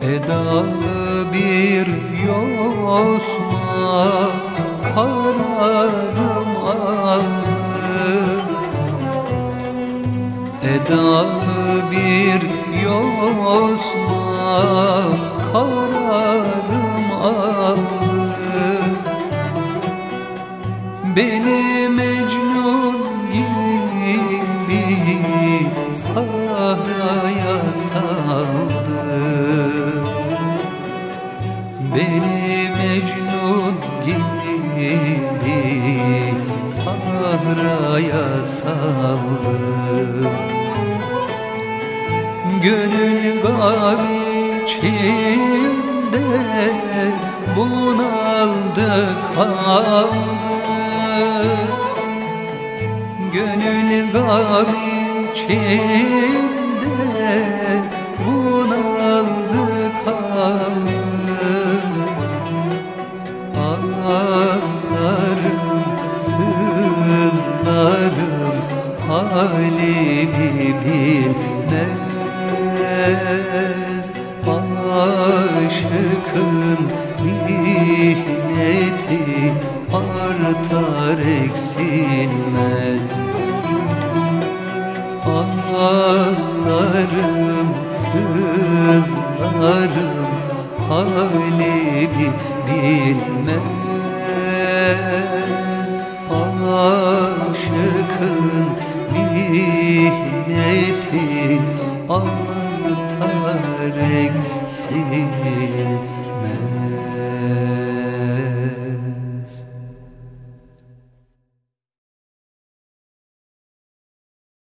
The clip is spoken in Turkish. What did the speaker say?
Edalı bir yosma kararım aldı. Edalı bir yosma kararım aldı. Beni Mecnun gibi sahraya saldı. Gibi sahraya saldı. Gönül gam içinde bunaldı kaldı. Gönül gam içinde Sızlarım halimi bilmez. Aşıkın mihneti artar eksilmez. Ağlarım, sızlarım bilmez Aşıkın mihneti artar eksilmez